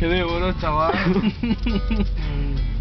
Qué de oro, chaval.